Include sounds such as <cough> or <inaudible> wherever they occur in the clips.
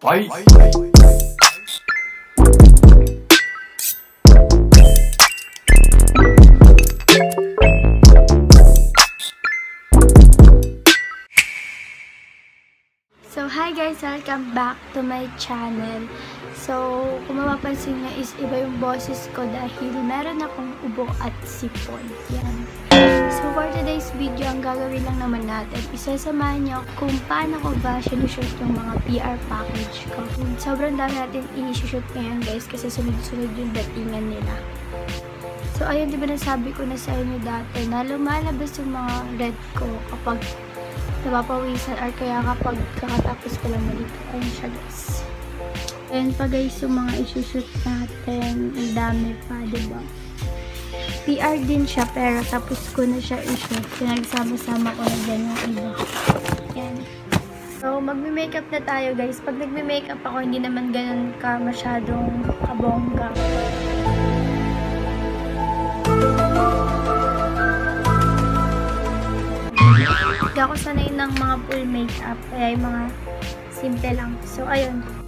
Fight! So, hi guys! Welcome back to my channel. So, kung mapapansin nyo is iba yung boses ko dahil meron akong ubo at sipon. Yan. For today's video, ang gagawin lang naman natin, isasamahan nyo kung paano ko ba sinushoot yung mga PR package ko. Sobrang dami natin i-shoot ngayon guys kasi sunod-sunod yung datingan nila. So, ayun, di ba nasabi ko na sa inyo dati na lumalabas yung mga red ko kapag napapawisan or kaya kapag kakatapos ko lang malito. Ayun siya guys. And pa guys, yung mga isushoot natin, ang dami pa, diba? PR din siya, pero tapos ko na siya i-shoot. Pinagsama-sama ko na dyan yung iba. Yan. So, magme-makeup na tayo guys. Pag nagme-makeup ako, hindi naman ganun ka masyadong kabongga. Hindi ako sanay ng mga full makeup. Kaya yung mga simple lang. So, ayun.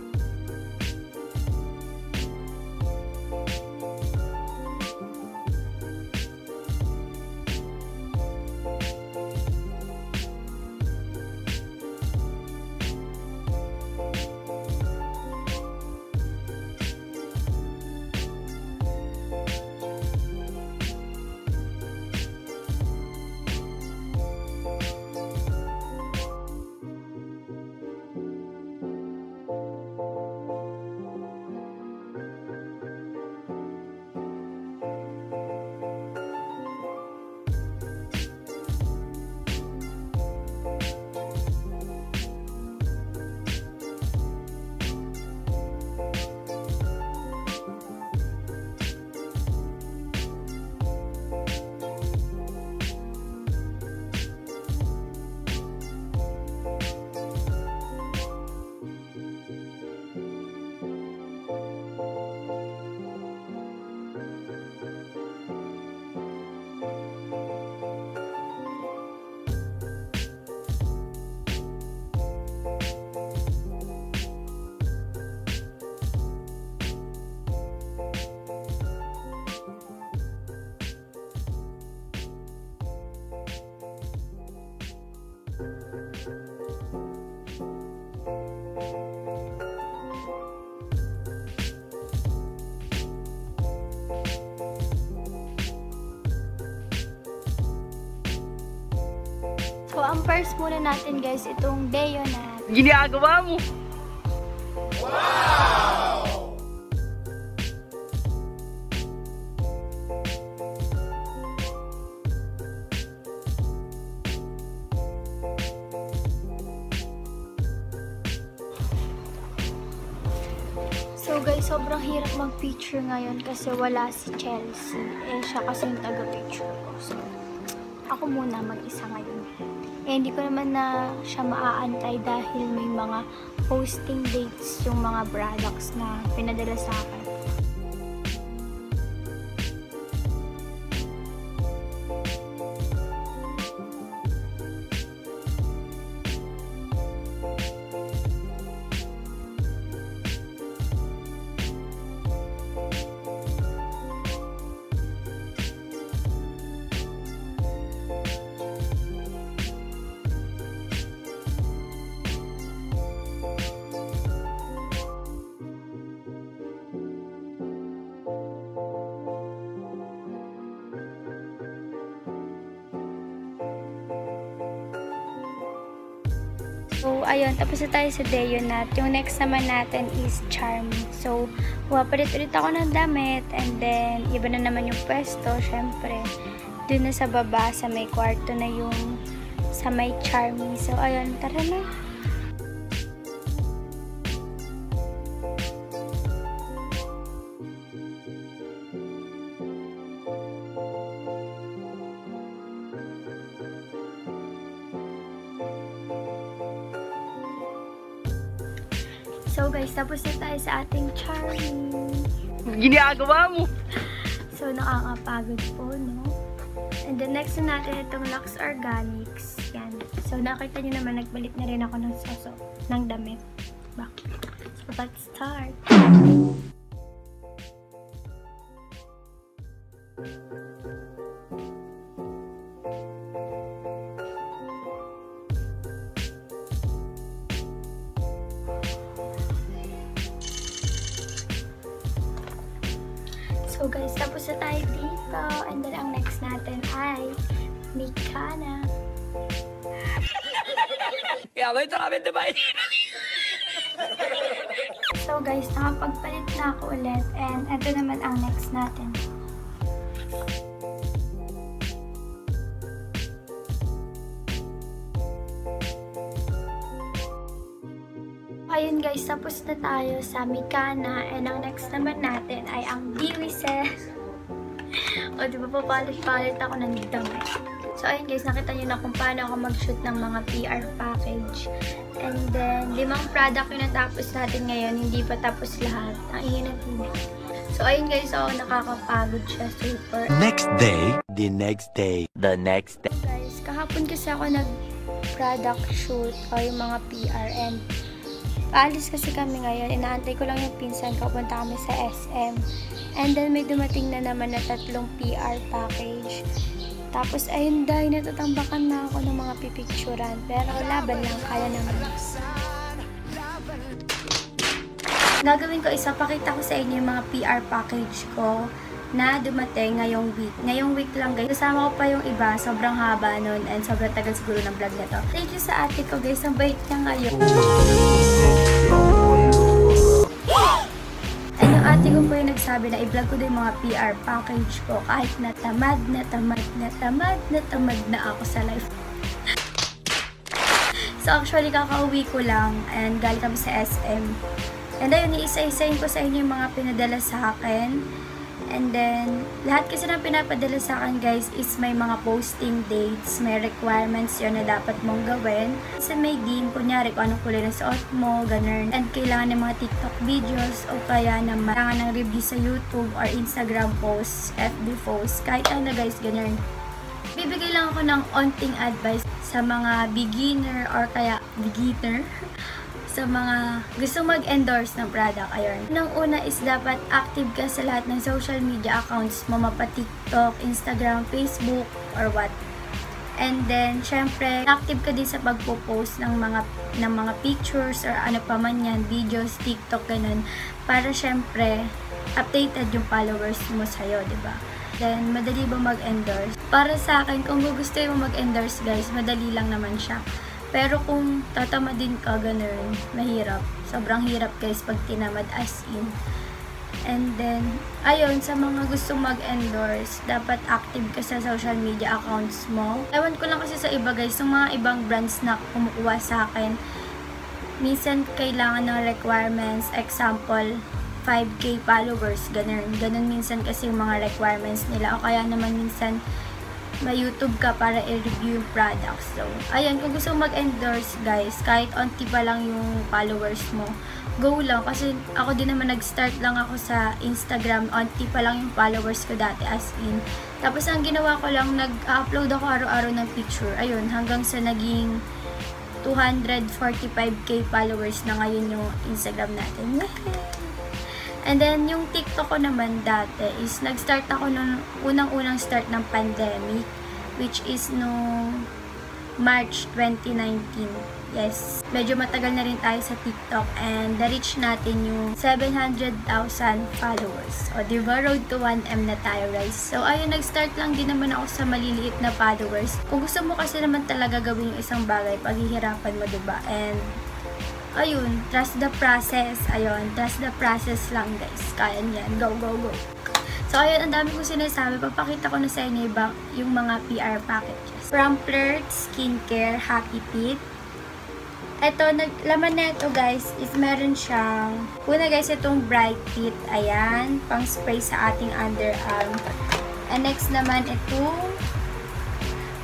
So, ang first muna natin guys, itong Deo na Ginagawa mo. So guys, sobrang hirap mag-picture ngayon kasi wala si Chelsea. Eh, siya kasi yung taga-picture ko. So, ako muna mag-isa ngayon. Eh, hindi ko naman na siya maaantay dahil may mga posting dates yung mga products na pinadala sa akin. Ayun, tapos na tayo sa Deo Nat. Yung next naman natin is Charming. So, papalit ulit ako ng damit and then, iba na naman yung pwesto, syempre. Doon na sa baba, sa may kwarto na yung sa may Charming. So, ayun, tara na. So guys, tapos na tayo sa ating charming. Ginagawa mo. So nakakapagod po, no? And then next na natin itong Lux Organics. Yan. So nakita niyo naman, nagbalik na rin ako ng soso ng damit. Back. let's start. So guys, tapos na tayo dito. And then ang next natin ay Mikana. Otra vez de país. So guys, nakapagpalit na ako ulit. And ito naman ang next natin. Tapos na tayo sa Mikana. And ang next naman natin ay ang Biwise. <laughs> o di ba papalit-palit ako ng damit. So ayun guys, nakita niyo na kung paano ako mag-shoot ng mga PR package. And then, limang product yung natapos natin ngayon. Hindi pa tapos lahat. Ang ingin ng tubig. So ayun guys, so nakakapagod siya super. Next day, the next day, the next day. Guys, kahapon kasi ako nag product shoot o yung mga PR and paalis kasi kami ngayon. Inaantay ko lang yung pinsan ko. Punta kami sa SM. And then may dumating na naman na tatlong PR package. Tapos ayun dahil natatambakan na ako ng mga pipicturan. Pero laban lang, kaya naman. Gagawin ko isa, pakita ko sa inyo yung mga PR package ko na dumating ngayong week. Ngayong week lang guys. Kasama ko pa yung iba. Sobrang haba nun and sobrang tagal siguro ng vlog na to. Thank you sa ate ko guys. Ang bait niya ngayon. Nagsabi na i-vlog ko din mga PR package ko kahit natamad, natamad, natamad, natamad na ako sa life. so actually kakauwi ko lang and galing kami sa SM. And ayun, iisa-isayin ko sa inyo yung mga pinadala sa akin. And then, lahat kasi ng pinapadala sa akin guys is may mga posting dates, may requirements yun na dapat mong gawin. Kasi may game, kunyari kung anong kulay ng suot mo, ganun. And kailangan ng mga TikTok videos o kaya naman kailangan ng review sa YouTube or Instagram posts, FB posts, kahit ano guys, ganun. Bibigay lang ako ng onting advice sa mga beginner or kaya beginner <laughs> sa mga gusto mag-endorse ng product. Ayun. Nang una is dapat active ka sa lahat ng social media accounts mo, mapa TikTok, Instagram, Facebook, or what. And then, syempre, active ka din sa pagpo-post ng mga ng mga pictures or ano pa man yan, videos, TikTok, ganun. Para syempre, updated yung followers mo sa'yo, ba? Then, madali ba mag-endorse? Para sa akin, kung gusto mo mag-endorse, guys, madali lang naman siya. Pero kung tatama din ka, ganun, mahirap. Sobrang hirap guys pag tinamad as in. And then, ayun, sa mga gusto mag-endorse, dapat active ka sa social media accounts mo. Ewan ko lang kasi sa iba guys, yung mga ibang brands na kumukuha sa akin, minsan kailangan ng requirements, example, 5k followers, ganun. Ganun minsan kasi yung mga requirements nila. O kaya naman minsan, may YouTube ka para i-review yung products. So, ayan, kung gusto mag-endorse, guys, kahit onti pa lang yung followers mo, go lang. Kasi ako din naman nag-start lang ako sa Instagram, onti pa lang yung followers ko dati as in. Tapos, ang ginawa ko lang, nag-upload ako araw-araw ng picture. Ayun, hanggang sa naging 245k followers na ngayon yung Instagram natin. And then, yung TikTok ko naman dati is nag-start ako nung unang-unang start ng pandemic, which is no March 2019. Yes, medyo matagal na rin tayo sa TikTok and na-reach natin yung 700,000 followers. O, di ba? Road to 1M na tayo, guys. So, ayun, nag-start lang din naman ako sa maliliit na followers. Kung gusto mo kasi naman talaga gawin yung isang bagay, paghihirapan mo, di ba? And, ayun, trust the process. Ayun, trust the process lang, guys. Kaya niyan. Go, go, go. So, ayun, ang dami kong sinasabi. Papakita ko na sa inyo iba, yung mga PR packages. Flirt Skincare Happy Feet. Ito, laman na ito guys, is meron siyang, una guys, itong Bright Fit. Ayan, pang spray sa ating underarm. And next naman, itong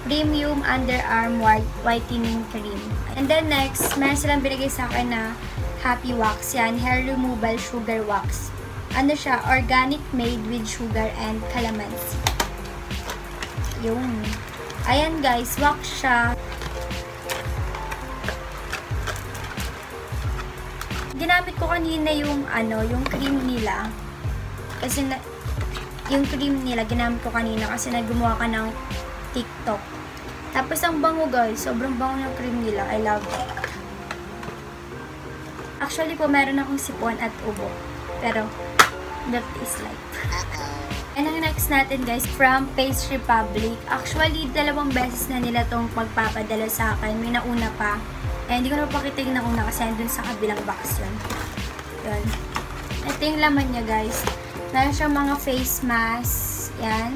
Premium Underarm White Whitening Cream. And then next, meron silang binigay sa akin na Happy Wax. Yan, Hair Removal Sugar Wax. Ano siya? Organic made with sugar and calamansi. Yung. Ayan guys, wax siya. ginamit ko kanina yung ano, yung cream nila. Kasi na, yung cream nila, ginamit ko kanina kasi naggumawa ka ng TikTok. Tapos ang bango guys, sobrang bango ng cream nila. I love it. Actually po, meron akong sipon at ubo. Pero, that is life. And ang next natin guys, from Pace Republic. Actually, dalawang beses na nila tong pagpapadala sa akin. May nauna pa. Eh, hindi ko na pakita yung nauna kasi andun sa kabilang box yun. Yun. Ito yung laman niya guys. Meron siyang mga face mask. Yan.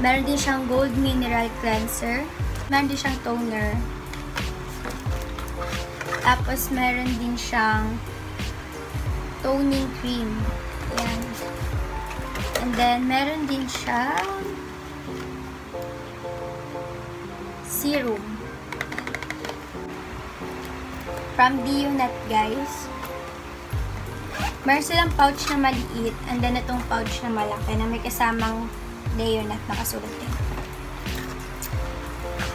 Meron din siyang gold mineral cleanser. Meron din siyang toner. Tapos meron din siyang toning cream. Yan. And then, meron din siyang serum. From Dionat, guys. Meron silang pouch na maliit and then itong pouch na malaki na may kasamang Deonat nakasulat din.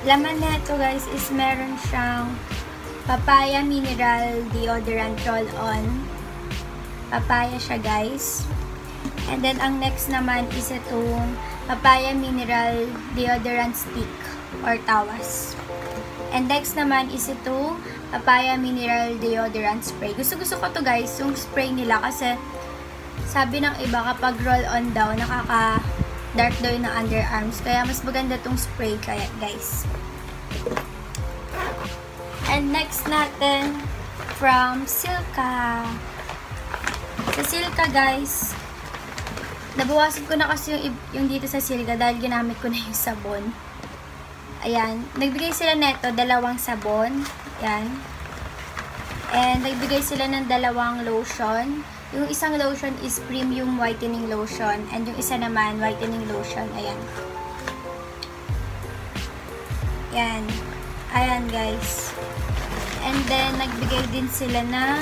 Laman na ito guys is meron siyang papaya mineral deodorant roll-on. Papaya siya guys. And then ang next naman is itong papaya mineral deodorant stick or tawas. And next naman is itong papaya mineral deodorant spray. Gusto-gusto ko to guys, yung spray nila kasi sabi ng iba kapag roll-on daw, nakaka dark daw yung underarms. Kaya mas maganda tong spray kaya guys. And next natin from Silka. Sa Silka guys, nabawasan ko na kasi yung, yung dito sa Silka dahil ginamit ko na yung sabon. Ayan. Nagbigay sila neto, dalawang sabon. Ayan. And nagbigay sila ng dalawang lotion. Yung isang lotion is premium whitening lotion. And yung isa naman, whitening lotion. Ayan. Ayan. Ayan, guys. And then, nagbigay din sila ng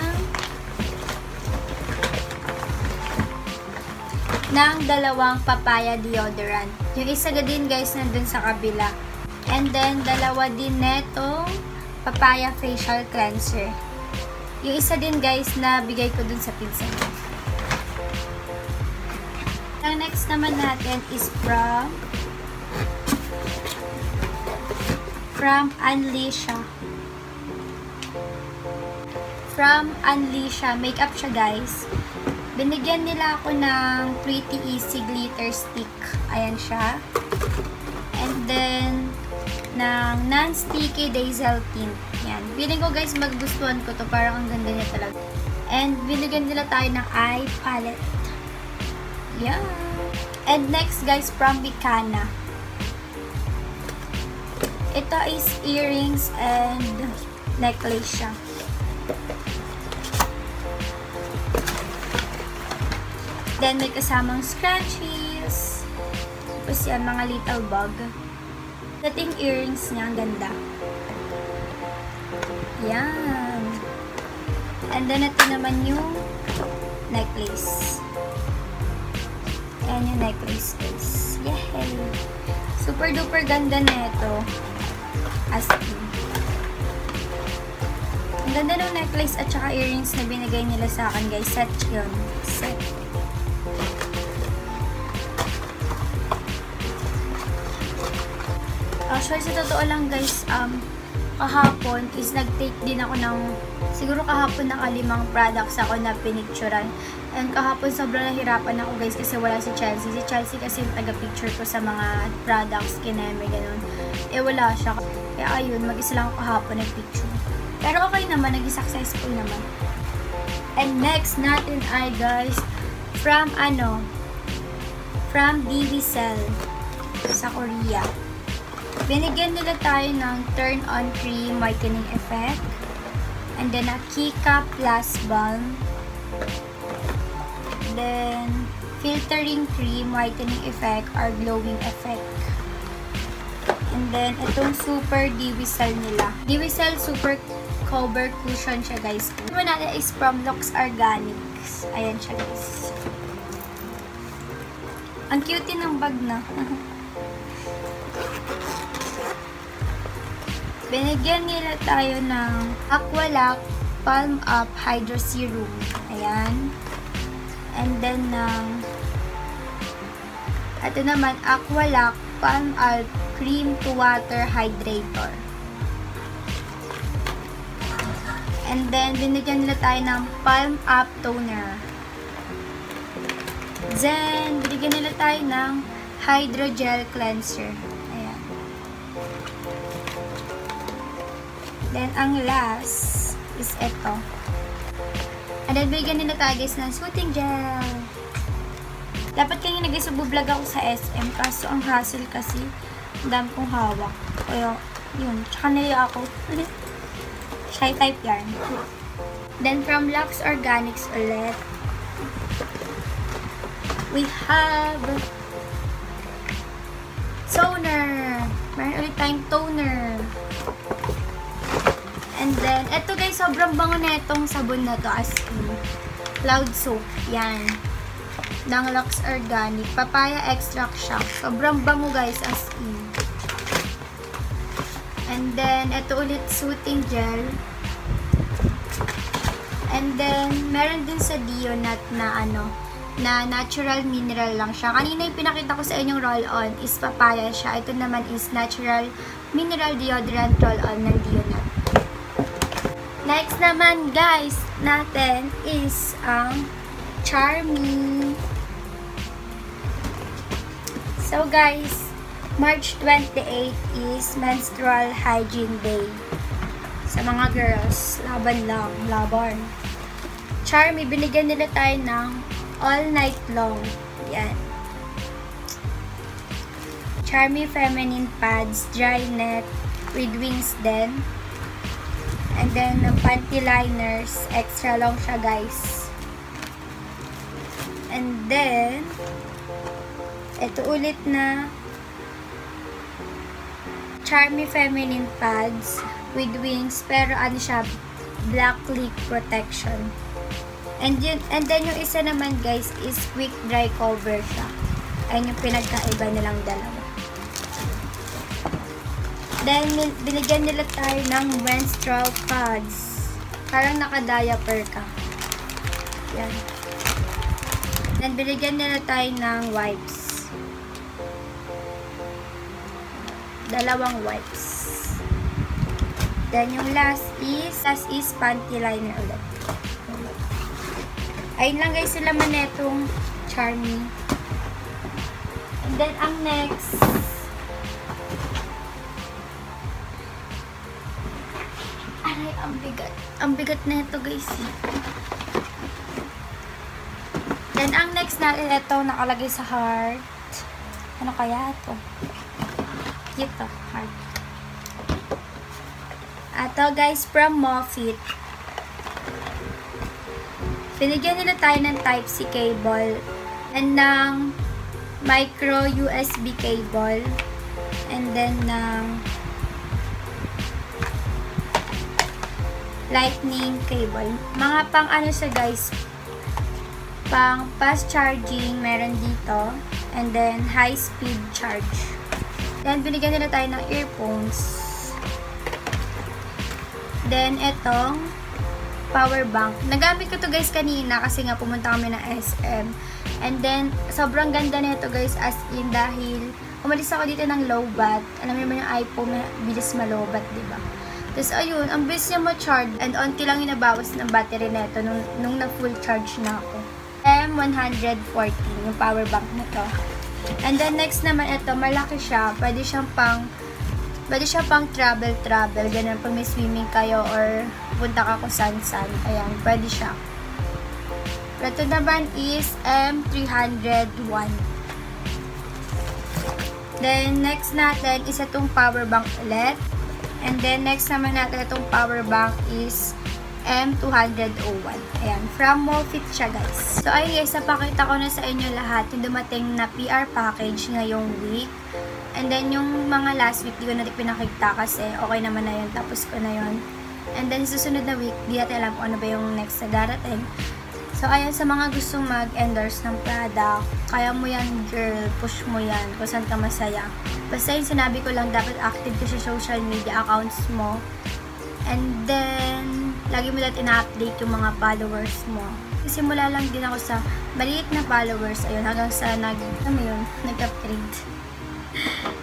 ng dalawang papaya deodorant. Yung isa din, guys, nandun sa kabila. And then, dalawa din netong papaya facial cleanser. Yung isa din guys na bigay ko dun sa pinsan. Ang next naman natin is from from Unleasha. From Unleasha. Makeup siya guys. Binigyan nila ako ng Pretty Easy Glitter Stick. Ayan siya. And then, ng non-sticky Dazzle Tint. Yan. Feeling ko guys, maggustuhan ko to. Parang ang ganda niya talaga. And binigyan nila tayo ng eye palette. Yan. And next guys, from Bicana. Ito is earrings and necklace siya. Then may kasamang scrunchies. Tapos yan, mga little bug. Dating earrings niya, ang ganda. Yan. And then, ito naman yung necklace. Ayan yung necklace guys. Yay! Super duper ganda na ito. As in. Ang ganda ng necklace at saka earrings na binigay nila sa akin guys. Set yun. Actually, sa totoo lang guys, um, kahapon is nag-take din ako ng, siguro kahapon nakalimang products ako na pinicturan. And kahapon sobrang nahirapan ako guys kasi wala si Chelsea. Si Chelsea kasi yung taga-picture ko sa mga products, kineme, ganun. Eh wala siya. Kaya ayun, mag-isa lang kahapon nag-picture. Pero okay naman, naging successful naman. And next natin ay guys, from ano, from DV Cell sa Korea. Binigyan nila tayo ng Turn On Cream Whitening Effect. And then a Kika Plus Balm. Then, Filtering Cream Whitening Effect or Glowing Effect. And then, itong Super Divisal nila. Divisal Super Cover Cushion siya, guys. Ito natin is from Lux Organics. Ayan siya, guys. Ang cute ng bag na. <laughs> Binigyan nila tayo ng Aqualac Palm Up Hydro Serum. Ayan. And then, ng uh, ito naman, Aqualac Palm Up Cream to Water Hydrator. And then, binigyan nila tayo ng Palm Up Toner. Then, binigyan nila tayo ng Hydrogel Cleanser. Then, ang last is ito. And then, bigyan nila tayo guys ng soothing gel. Dapat kanina guys, vlog ako sa SM. Kaso, ang hassle kasi, ang dami kong hawak. Kaya, yun. Tsaka nila ako. Shy type yarn. Then, from Lux Organics ulit, we have toner. Meron ulit tayong toner. And then, eto guys, sobrang bango na itong sabon na to as in. Cloud soap. Yan. Ng Lux Organic. Papaya extract siya. Sobrang bango guys as in. And then, ito ulit soothing gel. And then, meron din sa Dionat na ano, na natural mineral lang siya. Kanina yung pinakita ko sa inyong roll-on is papaya siya. Ito naman is natural mineral deodorant roll-on ng Dionat. Next naman, guys, natin is ang um, Charmy. So, guys, March 28 is Menstrual Hygiene Day. Sa mga girls, laban lang, laban. Charmy, binigyan nila tayo ng all night long. Yan. Charmy Feminine Pads, Dry Net, with wings din. Then, the panty liners, extra long siya guys. And then, ito ulit na Charmy Feminine Pads with wings, pero ano siya, black leak protection. And, yun, and then yung isa naman guys is quick dry cover siya. Ayun yung pinagkaiba nilang dalawa. Then, binigyan nila tayo ng menstrual pads. Parang naka-diaper ka. Yan. Then, binigyan nila tayo ng wipes. dalawang wipes. Then, yung last is, last is panty liner ulit. Ayun lang guys, sila man netong Charmy. And then, ang next, Ang bigat na ito guys. Then, ang next natin, ito, nakalagay sa heart. Ano kaya ito? Ito, heart. Ato guys, from Mofit. Pinigyan nila tayo ng Type-C cable and ng micro USB cable and then ng lightning cable. Mga pang ano sa guys, pang fast charging meron dito and then high speed charge. Then, binigyan nila tayo ng earphones. Then, etong power bank. Nagamit ko to guys kanina kasi nga pumunta kami ng SM. And then, sobrang ganda nito guys as in dahil umalis ako dito ng low bat. Alam niyo naman yung iPhone, bilis malobat, di ba? Tapos, ayun, ang bilis niya ma-charge and onti lang yung ng battery nito nung, nung na-full charge na ako. M114, yung power bank na to. And then next naman ito, malaki siya. Pwede siyang pang pwede siya pang travel-travel. Ganun, pag may swimming kayo or punta ka kung saan-saan. Ayan, pwede siya. Ito naman is M301. Then, next natin is itong power bank ulit. And then, next naman natin itong power bank is M201. Ayan, from Mofit siya guys. So ayun guys, napakita ko na sa inyo lahat yung dumating na PR package ngayong week. And then yung mga last week, di ko na pinakita kasi okay naman na yun, tapos ko na yun. And then susunod na week, di natin alam kung ano ba yung next na darating. So ayun, sa mga gustong mag-endorse ng product, kaya mo yan girl, push mo yan, kung saan ka masaya. Basta yung sinabi ko lang, dapat active ka sa social media accounts mo. And then, lagi mo dahil ina-update yung mga followers mo. Simula lang din ako sa maliit na followers, ayun, hanggang sa nag, ano yun, nag-upgrade. <laughs>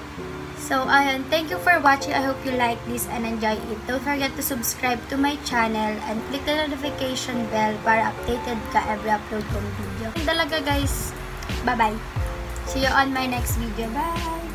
So, ayun, thank you for watching. I hope you like this and enjoy it. Don't forget to subscribe to my channel and click the notification bell para updated ka every upload kong video. Talaga guys, bye-bye. See you on my next video. Bye!